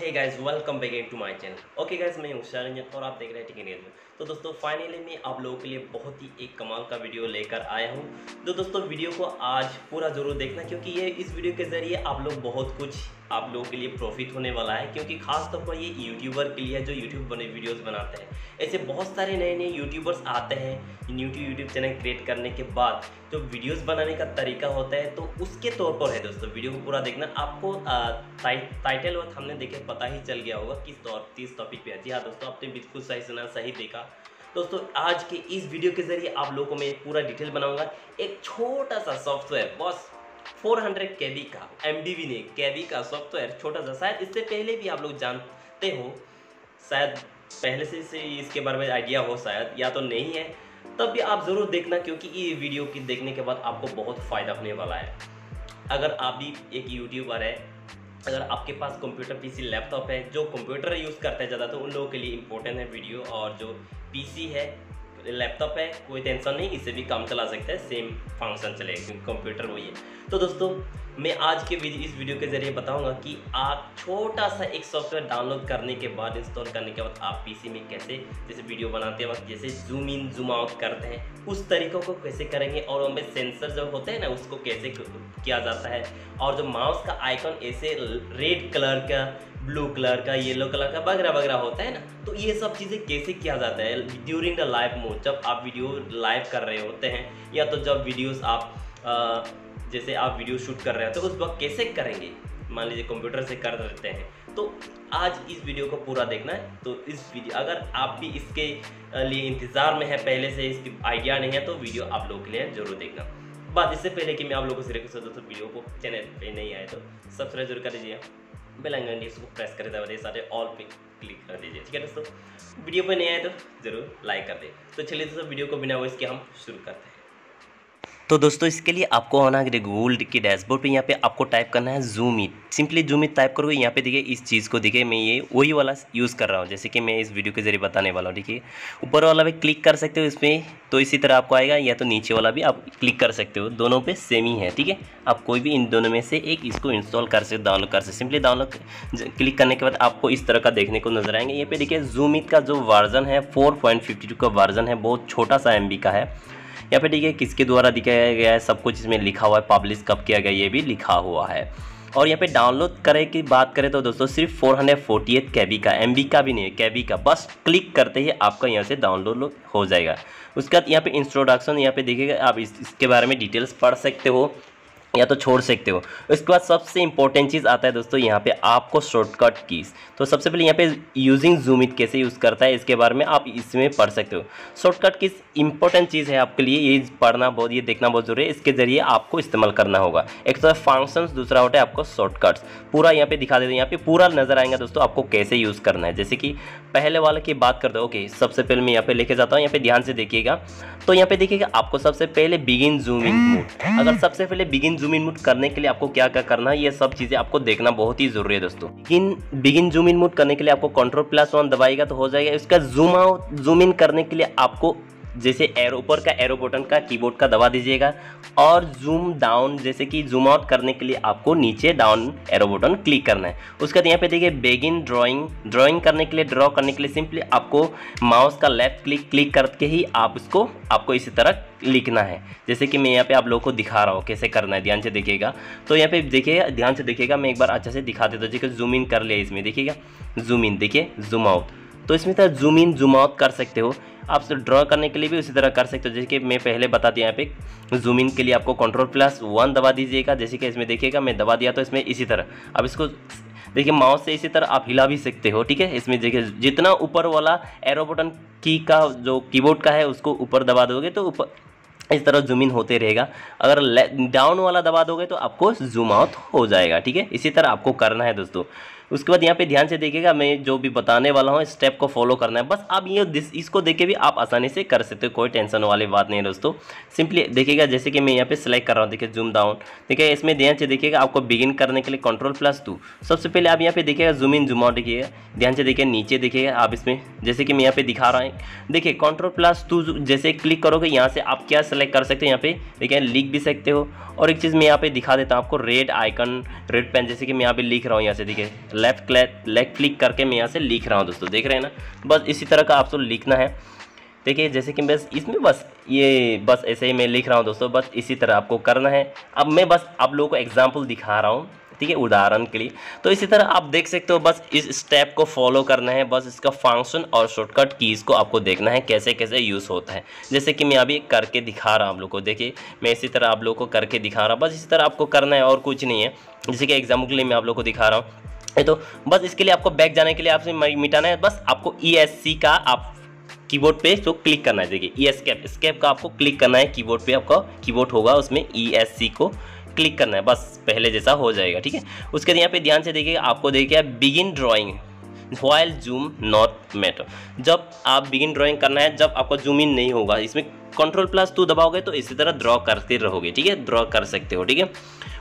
Hey guys welcome back to my channel okay guys मैं उषा शरंजन और आप देख रहे हैं टिकी न्यूज़ तो दोस्तों फाइनली मैं आप लोगों के लिए बहुत ही एक कमाल का वीडियो लेकर आया हूँ। तो दोस्तों वीडियो को आज पूरा ज़रूर देखना क्योंकि ये इस वीडियो के ज़रिए आप लोग बहुत कुछ आप लोगों के लिए प्रॉफिट होने वाला है, क्योंकि खास तौर पर ये यूट्यूबर के लिए जो यूट्यूब बने वीडियोस बनाते हैं। ऐसे बहुत सारे नए नए यूट्यूबर्स आते हैं यूट्यूब यूट्यूब चैनल क्रिएट करने के बाद। जो वीडियोस बनाने का तरीका होता है तो उसके तौर पर है दोस्तों वीडियो को पूरा देखना। आपको टाइटल और हमने देखे पता ही चल गया होगा किस तौर, किस टॉपिक पे है। जी हाँ दोस्तों, आपने बिल्कुल सही सुना, सही देखा। दोस्तों, आज के इस वीडियो के ज़रिए आप लोगों को मैं पूरा डिटेल बनाऊँगा। एक छोटा सा सॉफ्टवेयर बस। 400 केबी का एम डी नहीं केबी का सॉफ्टवेयर छोटा सा शायद इससे पहले भी आप लोग जानते हो शायद पहले से, से इसके बारे में आइडिया हो शायद या तो नहीं है तब भी आप ज़रूर देखना क्योंकि ये वीडियो की देखने के बाद आपको बहुत फ़ायदा होने वाला है। अगर आप भी एक यूट्यूबर है अगर आपके पास कंप्यूटर पीसी लैपटॉप है जो कंप्यूटर यूज़ करते हैं ज़्यादा तो उन लोगों के लिए इम्पोर्टेंट है वीडियो और जो पीसी है लैपटॉप है, कोई टेंशन नहीं इससे भी काम चला सकते हैं सेम फ़ंक्शन चलेगा, क्योंकि कंप्यूटर वही है। तो दोस्तों, मैं आज के इस वीडियो के ज़रिए बताऊँगा कि आप छोटा सा एक सॉफ्टवेयर डाउनलोड करने के बाद इंस्टॉल करने के बाद आप पीसी में कैसे, जैसे वीडियो बनाते वक्त, जैसे जूम इन जूम आउट करते हैं, उस तरीक़ों को कैसे करेंगे और उनमें सेंसर जो होते हैं ना, उसको कैसे किया जाता है। और जो माउस का आइकॉन ऐसे रेड कलर का ब्लू कलर का येलो कलर का वगैरह वगैरह होता है ना? तो ये सब चीज़ें कैसे किया जाता है ड्यूरिंग द लाइव मोड जब आप वीडियो लाइव कर रहे होते हैं या तो जब वीडियोस आप आ, जैसे आप वीडियो शूट कर रहे हो तो उस वक्त कैसे करेंगे? मान लीजिए कंप्यूटर से कर देते हैं। तो आज इस वीडियो को पूरा देखना है। तो इस वीडियो अगर आप भी इसके लिए इंतज़ार में है पहले से इसकी आइडिया नहीं है तो वीडियो आप लोगों के लिए ज़रूर देखना। बात इससे पहले कि मैं आप लोगों से रिक्वेस्ट दोस्तों वीडियो को चैनल पे नहीं आए तो सब्सक्राइब ज़रूर कर दीजिए बेल आइकन इसको प्रेस कर दे सारे ऑल पे क्लिक कर दीजिए, ठीक है दोस्तों? वीडियो पर नहीं आए तो ज़रूर लाइक कर दे। तो चलिए दोस्तों, वीडियो को बिना वॉइस के हम शुरू करते हैं। तो दोस्तों, इसके लिए आपको आना है गूगल के डैशबोर्ड पे यहाँ पे आपको टाइप करना है zoom it simply zoom it type करोगे, यहाँ पे देखिए इस चीज़ को देखिए, मैं ये वही वाला यूज़ कर रहा हूँ, जैसे कि मैं इस वीडियो के ज़रिए बताने वाला हूँ देखिए ऊपर वाला भी क्लिक कर सकते हो इसमें तो इसी तरह आपको आएगा, या तो नीचे वाला भी आप क्लिक कर सकते हो, दोनों पर सेम ही है, ठीक है? आप कोई भी इन दोनों में से एक इसको इंस्टॉल कर सकते डाउनलोड कर सकते सिंपली डाउनलोड क्लिक करने के बाद आपको इस तरह का देखने को नज़र आएँगे। यहाँ पे देखिए जूम इट का जो वर्जन है फोर का वर्जन है, बहुत छोटा सा एमबी का है। यहाँ पे देखिए किसके द्वारा दिखाया गया है सब कुछ इसमें लिखा हुआ है पब्लिश कब किया गया ये भी लिखा हुआ है। और यहाँ पे डाउनलोड करें की बात करें तो दोस्तों सिर्फ़ फोर हंड्रेड कैबी का एमबी का भी नहीं है कैबी का। बस क्लिक करते ही आपका यहाँ से डाउनलोड हो जाएगा। उसके बाद यहाँ पे इंट्रोडक्शन यहाँ पे देखिएगा आप इस, इसके बारे में डिटेल्स पढ़ सकते हो। या तो छोड़ सकते हो। उसके बाद सबसे इंपॉर्टेंट चीज़ आता है दोस्तों, यहाँ पे आपको शॉर्टकट कीज़ तो सबसे पहले यहाँ पे यूजिंग जूम कैसे यूज़ करता है, इसके बारे में आप इसमें पढ़ सकते हो। शॉर्टकट कीज़ इंपॉर्टेंट चीज़ है आपके लिए, ये पढ़ना बहुत, ये देखना बहुत ज़रूरी है। इसके ज़रिए आपको इस्तेमाल करना होगा। एक तो फ़ंक्शन दूसरा होता है आपको शॉर्टकट्स पूरा यहाँ पे दिखा देते हैं, यहाँ पे पूरा नज़र आएगा दोस्तों, आपको कैसे यूज़ करना है। जैसे कि पहले वाले की बात करते ओके सबसे पहले मैं यहाँ पे लेके जाता हूँ, यहाँ पे ध्यान से देखिएगा। तो यहाँ पे देखिएगा, आपको सबसे पहले बिगिन जूम इन मोड अगर सबसे पहले बिगिन जूम इन मूड करने के लिए आपको क्या क्या करना है, ये सब चीज़ें आपको देखना बहुत ही ज़रूरी है दोस्तों। Begin begin zoom in mode करने के लिए आपको कंट्रोल प्लस वन दबाएगा तो हो जाएगा। इसका जूम आउट जूम इन करने के लिए आपको जैसे एरो ऊपर का एरो बटन का कीबोर्ड का दबा दीजिएगा और जूम डाउन जैसे कि जूम आउट करने के लिए आपको नीचे डाउन एरो बटन क्लिक करना है। उसके बाद यहाँ पे देखिए बेगिन ड्राइंग ड्राइंग करने के लिए ड्रॉ करने के लिए सिंपली आपको माउस का लेफ़्ट क्लिक क्लिक करके ही आप उसको आपको इसी तरह लिखना है। जैसे कि मैं यहाँ पे आप लोगों को दिखा रहा हूँ कैसे करना है, ध्यान से देखिएगा। तो यहाँ पे देखिए, ध्यान से देखिएगा, मैं एक बार अच्छा से दिखा देता हूँ देखिए जूम इन कर लिया इसमें, देखिएगा। जूम इन देखिए जूम आउट तो इसमें तरह जूम इन जूम आउट कर सकते हो। आप ड्रॉ करने के लिए भी उसी तरह कर सकते हो। जैसे कि मैं पहले बता दिया यहाँ पे जूम इन के लिए आपको कंट्रोल प्लस वन दबा दीजिएगा। जैसे कि इसमें देखिएगा, मैं दबा दिया तो इसमें इसी तरह। अब इसको, देखिए माउस से इसी तरह आप हिला भी सकते हो, ठीक है? इसमें देखिए, जितना ऊपर वाला एरो बटन की का जो कीबोर्ड का है, उसको ऊपर दबा दोगे तो ऊपर इस तरह जूम इन होते रहेगा। अगर डाउन वाला दबा दोगे तो आपको जूम आउट हो जाएगा, ठीक है? इसी तरह आपको करना है दोस्तों। उसके बाद यहाँ पे ध्यान से देखिएगा, मैं जो भी बताने वाला हूँ स्टेप को फॉलो करना है। बस आप ये इसको देख भी आप आसानी से कर सकते हो, कोई टेंशन वाली बात नहीं है दोस्तों। सिंपली देखिएगा, जैसे कि मैं यहाँ पे सिलेक्ट कर रहा हूँ, देखिए जूम डाउन देखिए, इसमें ध्यान से देखिएगा, आपको बिगिन करने के लिए कंट्रोल प्लस टू सबसे पहले आप यहाँ पे देखिएगा जूम इन जूम आउट देखिएगा। ध्यान से देखिए, नीचे देखिएगा आप इसमें, जैसे कि मैं यहाँ पे दिखा रहा हूँ। देखिए कंट्रोल प्लस टू जैसे क्लिक करोगे, यहाँ से आप क्या सेलेक्ट कर सकते हो, यहाँ पे देखिए, लिख भी सकते हो। और एक चीज़ मैं यहाँ पे दिखा देता हूँ आपको रेड आइकन रेड पेन जैसे कि मैं यहाँ पे लिख रहा हूँ, यहाँ से देखिए लेफ़्ट लेफ़्ट क्लिक करके मैं यहाँ से लिख रहा हूँ दोस्तों, देख रहे हैं ना? बस इसी तरह का आपको लिखना है। देखिए, जैसे कि बस इसमें बस ये बस ऐसे ही मैं लिख रहा हूँ दोस्तों, बस इसी तरह आपको करना है। अब मैं बस आप लोगों को एग्ज़ाम्पल दिखा रहा हूँ, ठीक है, उदाहरण के लिए। तो इसी तरह आप देख सकते हो बस इस स्टेप को फॉलो करना है, बस इसका फ़ंक्शन और शॉर्टकट कीज़ को आपको देखना है, कैसे कैसे यूज़ होता है। जैसे कि मैं अभी करके दिखा रहा हूँ आप लोग को, देखिए, मैं इसी तरह आप लोग को करके दिखा रहा हूँ। बस इसी तरह आपको करना है और कुछ नहीं है। जैसे कि एग्ज़ाम्पल के लिए मैं आप लोग को दिखा रहा हूँ। तो बस इसके लिए आपको बैक जाने के लिए आपसे मिटाना है। बस आपको ई e का आप कीबोर्ड पे तो क्लिक करना है। देखिए ई स्केप स्केप का आपको क्लिक करना है। कीबोर्ड पे आपका कीबोर्ड होगा, उसमें सी को क्लिक करना है। बस पहले जैसा हो जाएगा, ठीक है? उसके बाद यहाँ पे ध्यान से देखिए, आपको देखिए begin drawing while zoom not matter जब आप बिगिन ड्राइंग करना है, जब आपको जूम इन नहीं होगा, इसमें कंट्रोल प्लस टू दबाओगे तो इसी तरह ड्रॉ करते रहोगे, ठीक है? ड्रॉ कर सकते हो, ठीक है?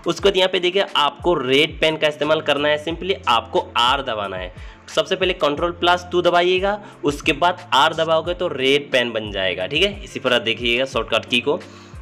उसके बाद यहाँ पे देखिए, आपको रेड पेन का इस्तेमाल करना है सिंपली आपको आर दबाना है। सबसे पहले कंट्रोल प्लस टू दबाइएगा, उसके बाद आर दबाओगे तो रेड पेन बन जाएगा, ठीक है? इसी तरह देखिएगा शॉर्टकट की को।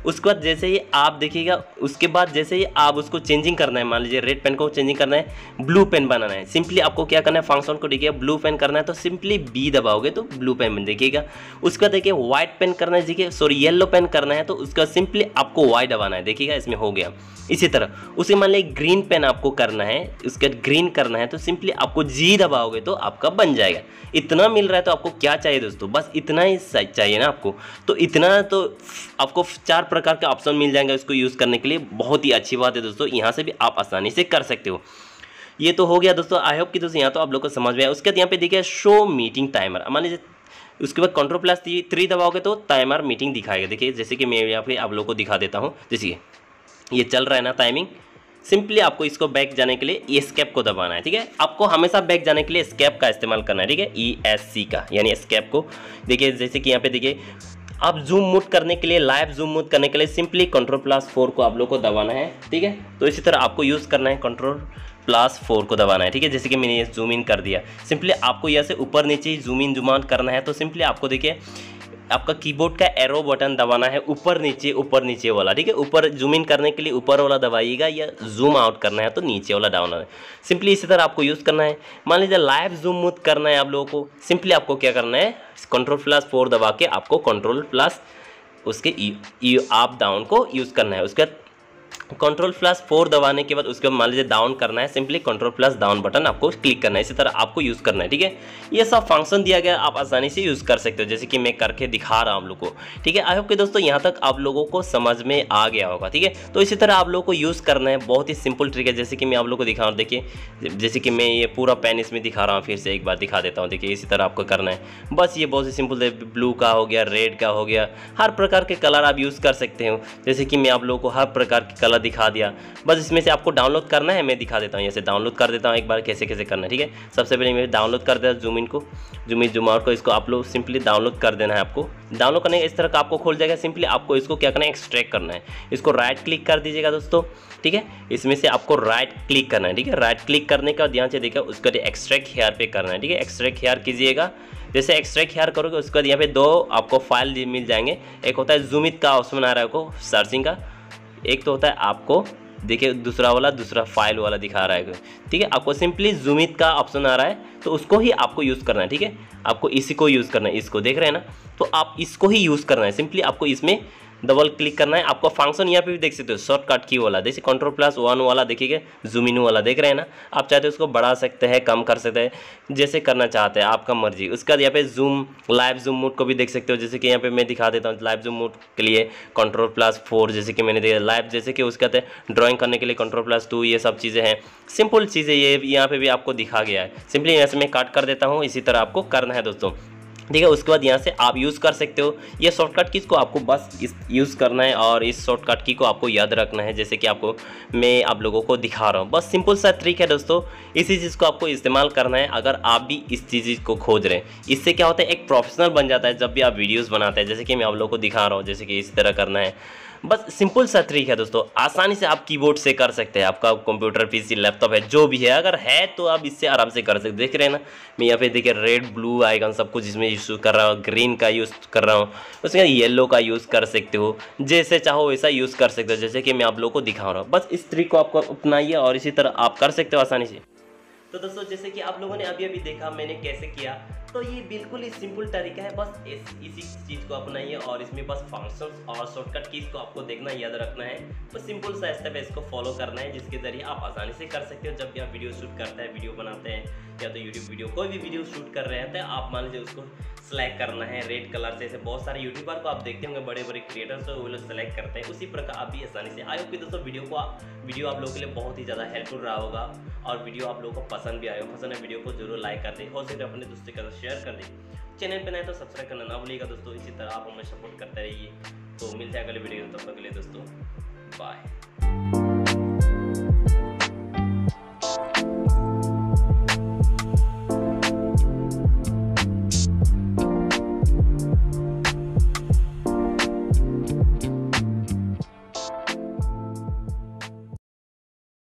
उसके बाद जैसे ही आप देखिएगा, उसके बाद जैसे ही आप उसको चेंजिंग करना है, मान लीजिए रेड पेन को चेंजिंग करना है ब्लू पेन बनाना है। सिंपली आपको क्या करना है फ़ंक्शन को देखिए ब्लू पेन करना है तो सिंपली बी दबाओगे तो ब्लू पेन बन देखिएगा। उसके बाद देखिए व्हाइट पेन करना है, देखिए सॉरी येलो पेन करना है तो उसका सिंपली आपको वाई दबाना है, देखिएगा, इसमें हो गया। इसी तरह, उसे मान लीजिए ग्रीन पेन आपको करना है, उसका ग्रीन करना है तो सिंपली आपको जी दबाओगे तो आपका बन जाएगा। इतना मिल रहा है तो आपको क्या चाहिए दोस्तों? बस इतना ही चाहिए ना आपको। तो इतना तो आपको चार प्रकार के ऑप्शन मिल जाएँगे इसको यूज़ करने के लिए। बहुत ही अच्छी बात है दोस्तों, यहाँ से भी आप आसानी से कर सकते हो। ये तो हो गया दोस्तों आई होप कि दोस्तों यहाँ तो आप लोग को समझ में आया। उसके बाद यहाँ पे देखिए शो मीटिंग टाइमर मान लीजिए, उसके बाद कंट्रोल प्लस थ्री दबाओगे तो टाइमर मीटिंग दिखाएगा। देखिए, जैसे कि मैं यहाँ पे आप लोग को दिखा देता हूँ। जैसे ये चल रहा है ना टाइमिंग सिंपली आपको इसको बैक जाने के लिए स्केप को दबाना है, ठीक है? आपको हमेशा बैक जाने के लिए स्केप का इस्तेमाल करना है, ठीक है? ई एस सी का, यानी स्केप को। देखिए, जैसे कि यहाँ पे देखिए आप जूम मूट करने के लिए लाइव जूम मूट करने के लिए सिंपली कंट्रोल प्लस फोर को आप लोग को दबाना है, ठीक है? तो इसी तरह आपको यूज़ करना है कंट्रोल प्लस फोर को दबाना है, ठीक है? जैसे कि मैंने ये जूम इन कर दिया। सिंपली आपको यहाँ से ऊपर नीचे जूम इन जूम आउट करना है तो सिंपली आपको देखिए आपका कीबोर्ड का एरो बटन दबाना है, ऊपर नीचे ऊपर नीचे वाला, ठीक है? ऊपर जूम इन करने के लिए ऊपर वाला दबाइएगा या जूम आउट करना है तो नीचे वाला डाउन है सिंपली इसी तरह आपको यूज़ करना है। मान लीजिए लाइव जूम मूथ करना है आप लोगों को। सिंपली आपको क्या करना है? कंट्रोल प्लस फोर दबा के आपको कंट्रोल प्लस उसके आप डाउन को यूज़ करना है। उसके बाद कंट्रोल प्लस फोर दबाने के बाद उसके मान लीजिए डाउन करना है simply control plus down button आपको क्लिक करना है। इसी तरह आपको यूज़ करना है, ठीक है? ये सब फ़ंक्शन दिया गया, आप आसानी से यूज़ कर सकते हो, जैसे कि मैं करके दिखा रहा हूँ आप लोग को, ठीक है? आई होप कि दोस्तों यहाँ तक आप लोगों को समझ में आ गया होगा, ठीक है? तो इसी तरह आप लोग को यूज़ करना है, बहुत ही सिंपल ट्रिक है, जैसे कि मैं आप लोग को दिखा रहा हूँ, देखिए, जैसे कि मैं ये पूरा पेन इसमें दिखा रहा हूँ, फिर से एक बार दिखा देता हूँ, देखिए, इसी तरह आपको करना है। बस ये बहुत ही सिंपल ब्लू का हो गया रेड का हो गया, हर प्रकार के कलर आप यूज़ कर सकते हो, जैसे कि मैं आप लोगों को हर प्रकार के कलर दिखा दिया। बस इसमें से आपको डाउनलोड करना है, मैं दिखा देता हूँ जैसे डाउनलोड कर देता हूँ एक बार कैसे कैसे करना है, ठीक है? सबसे पहले मैं डाउनलोड कर देता जूम इन को। जूम इन जूम आउट को इसको आप लोग सिंपली डाउनलोड कर देना है आपको। डाउनलोड करने इस तरह का आपको खोल जाएगा सिंपली आपको इसको क्या करना है एक्सट्रैक्ट करना है। इसको राइट क्लिक कर दीजिएगा दोस्तों, ठीक है? इसमें से आपको राइट क्लिक करना है, ठीक है? राइट क्लिक करने का ध्यान से देखिए, उसका एक्सट्रैक्ट हेयर पे करना है, ठीक है? एक्सट्रैक्ट हेयर कीजिएगा। जैसे एक्सट्रैक्ट हेयर करोगे, उसके बाद यहाँ पे दो आपको फ़ाइल मिल जाएँगे। एक होता है जूमित का ऑप्शन आ रहा है आपको सर्चिंग का। एक तो होता है आपको, देखिए, दूसरा वाला, दूसरा फ़ाइल वाला दिखा रहा है। ठीक है, आपको सिंपली जूमित का ऑप्शन आ रहा है तो उसको ही आपको यूज़ करना है, ठीक है? आपको इसी को यूज़ करना है, इसको देख रहे हैं ना? तो आप इसको ही यूज़ करना है सिंपली आपको इसमें डबल क्लिक करना है। आपको फ़ंक्शन यहाँ पे भी देख सकते हो। शॉर्टकट की वाला। जैसे कंट्रोल प्लस वन वाला देखिए जूम इन वाला देख रहे हैं ना? आप चाहते हो उसको बढ़ा सकते हैं, कम कर सकते हैं, जैसे करना चाहते हैं, आपका मर्ज़ी। उसके बाद यहाँ पे जूम लाइव जूम मोड को भी देख सकते हो। जैसे कि यहाँ पे मैं दिखा देता हूँ लाइव जूम मोड के लिए कंट्रोल प्लस फोर जैसे कि मैंने देखा लाइव जैसे कि उसके बाद ड्रॉइंग करने के लिए कंट्रोल प्लस टू ये सब चीज़ें हैं। सिंपल चीज़ें ये यहाँ पे भी आपको दिखा गया है। सिंपली यहाँ से मैं काट कर देता हूँ। इसी तरह आपको करना है दोस्तों। ठीक है, उसके बाद यहाँ से आप यूज़ कर सकते हो। ये शॉर्टकट की को आपको बस इस यूज़ करना है और इस शॉर्टकट की को आपको याद रखना है, जैसे कि आपको मैं आप लोगों को दिखा रहा हूँ। बस सिंपल सा ट्रिक है दोस्तों। इसी चीज़ को आपको इस्तेमाल करना है, अगर आप भी इस चीज़ को खोज रहे हैं। इससे क्या होता है, एक प्रोफेशनल बन जाता है जब भी आप वीडियोज़ बनाते हैं। जैसे कि मैं आप लोगों को दिखा रहा हूँ, जैसे कि इस तरह करना है। बस सिंपल सा ट्रिक है दोस्तों। आसानी से आप कीबोर्ड से कर सकते हैं। आपका कंप्यूटर पीसी लैपटॉप है, जो भी है। अगर है तो आप इससे आराम से कर सकते देख रहे हैं ना, मैं यहाँ पे देखिए रेड ब्लू आइकन सब कुछ इसमें यूज़ कर रहा हूँ ग्रीन का यूज़ कर रहा हूँ। उसके बाद येलो का यूज़ कर सकते हो। जैसे चाहो वैसा यूज़ कर सकते हो, जैसे कि मैं आप लोग को दिखा रहा हूँ। बस इस ट्रिक को आपको अपनाइए और इसी तरह आप कर सकते हो आसानी से। तो दोस्तों, जैसे कि आप लोगों ने अभी अभी देखा, मैंने कैसे किया। तो ये बिल्कुल ही सिंपल तरीका है, बस इस, इसी चीज़ को अपनाइए और इसमें बस फ़ंक्शंस और शॉर्टकट कीज को आपको देखना, याद रखना है। तो सिंपल सा स्टेप है, इसको फॉलो करना है, जिसके ज़रिए आप आसानी से कर सकते हो। जब भी आप वीडियो शूट करते हैं वीडियो बनाते हैं, या तो यूट्यूब वीडियो कोई भी वीडियो शूट कर रहे हैं तो आप मान लीजिए उसको सेलेक्ट करना है रेड कलर से। ऐसे बहुत सारे यूट्यूबर को आप देखते होंगे बड़े बड़े क्रिएटर्स वो लोग सेलेक्ट करते हैं। उसी प्रकार आप भी आसानी से आई होप दोस्तों वीडियो को वीडियो आप लोगों के लिए बहुत ही ज़्यादा हेल्पफुल रहा होगा और वीडियो आप लोगों को पसंद भी आए हो, पसंद है वीडियो को ज़रूर लाइक कर दे हो सके अपने दोस्तों के साथ शेयर कर दे। चैनल पर नए तो सब्सक्राइब करना ना भूलिएगा दोस्तों, इसी तरह आप हमें सपोर्ट करते रहिए। तो मिलते हैं अगले वीडियो में, तब तक के लिए दोस्तों बाय